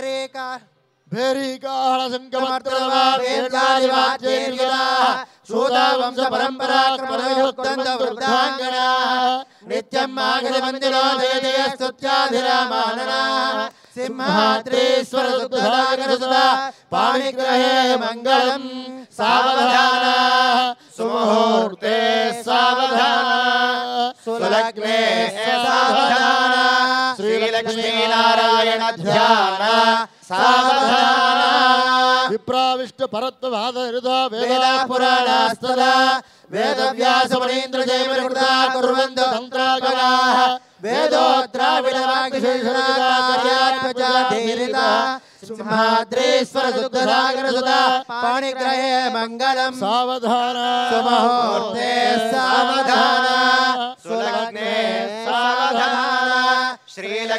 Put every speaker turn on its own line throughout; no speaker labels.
करेका भैरीकाहरसङ्गमर्दनवादेन्द्रादिवाच्यैर्विदा नित्यम् मागधमन्दिरो जय जय स्तुत्याधिरामानना सिंहाद्रीश्वरसुधागरसुधा पाणिग्रहे मङ्गलम् सावधान सुमुहूर्ते सावधान सुलग्ने सावधान श्रीलक्ष्मीनारायण సావధాన శ్రీలక్ష్మీనారాయణ ధ్యాన సావధాన
విప్రావిష్ట పరత్వ వాద హృద
వేద పురాణాస్తద వేద వ్యాస మునీంద్ర జయమృతా కుర్వంత తంత్రాగణాః వేదో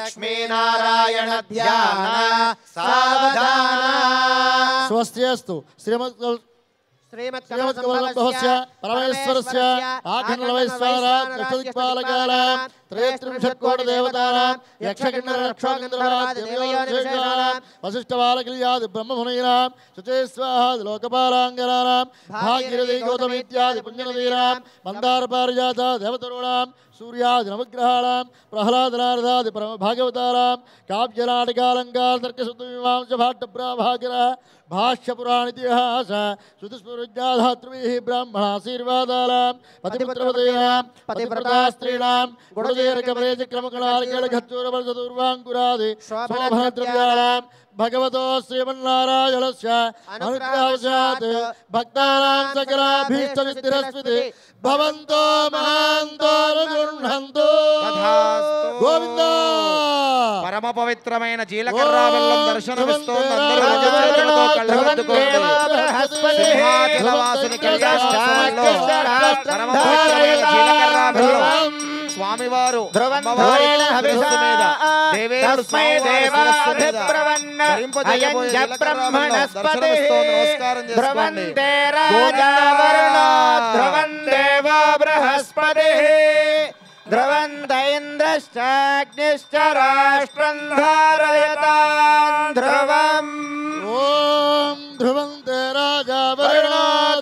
लक्ष्मीनारायणध्यान सावधान। स्वस्ति अस्तु। श्रीमत् श्रीमत् परमेश्वरस्य आखनलवैश्वराः कृष्णदिक्पालकालां त्रयस्त्रिंशत्कोटिदेवतानां यक्षकिन्नरक्षागन्धर्वादिदेवयोनिषेणानां वसिष्ठबालकिल्यादि ब्रह्ममुनीनां शुचेस्वाहादि लोकपालाङ्गनानां भागीरथी गौतमीत्यादि पुण्यनदीनां मन्दारपारिजाता देवतरूणां सूर्यादिनवग्रहाणां प्रह्लादनारदादि भागवतानां काव्यनाटिकालङ्कारतर्कशब्दमीमांसभाट्टप्राभागिरः भाष्यपुराणितिहास श्रुतिस्मृज्ञाधातृभिः ब्राह्मणासि పతివ్రతా స్త్రీణాం శోభనద్రవ్యాణాం భగవతో శ్రీమన్నారాయణస్య అనుగ్రహవశాత్ భక్తానాం సకలాభీష్టసిద్ధిరస్మితి భవంతో మహాంతో గృహంతు
తథాస్తు.
గోవింద
పరమ పవిత్రమైన జీలకర్ర బెల్లం దర్శనమిస్తోంది అందరూ రాజచేతులతో కళ్ళగద్దుకోండి సింహాచలవాసుని కళ్యాణోత్సవంలో స్వామివారు
ధ్రువం బృహస్పతి ధ్రువంత ఇంద్రశ్చాగ్నిశ్చ రాష్ట్రం ధారయతాం ధ్రువం
ఓం రాజా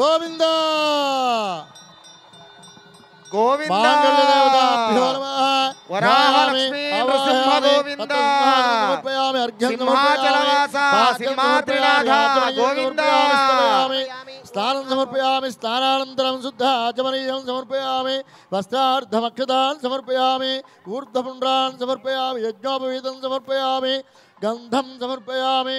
గోవింద
గోవింద.
స్నానం సమర్పయామి స్నానానంతరం శుద్ధ ఆచమనీయం సమర్పయామి వస్త్రార్థమక్షతాన్ సమర్పయామి ఊర్ధ్వపుండ్రాన్ సమర్పయామి యజ్ఞోపవీతం సమర్పయామి గంధం సమర్పయామి